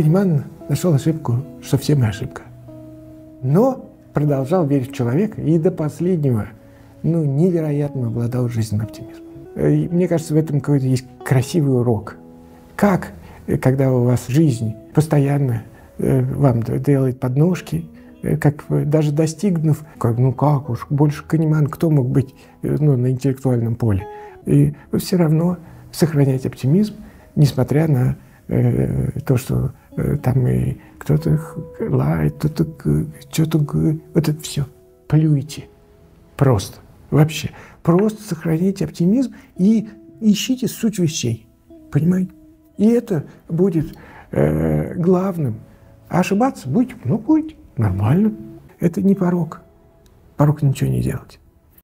Канеман нашел ошибку, что все мы ошибка. Но продолжал верить в человека и до последнего, ну, невероятно обладал жизненным оптимизмом. И мне кажется, в этом какой-то есть красивый урок. Как, э, когда у вас жизнь постоянно э, вам делает подножки, э, как даже достигнув, как, ну как уж, больше Канеман, кто мог быть ну, на интеллектуальном поле. И все равно сохраняете оптимизм, несмотря на э, то, что э, там и кто-то лает, кто-то что-то вот это все. Плюйте. Просто. Вообще. Просто сохраните оптимизм и ищите суть вещей. Понимаете? И это будет э, главным. А ошибаться будете? Ну, будете. Нормально. Это не порог. Порог ничего не делать.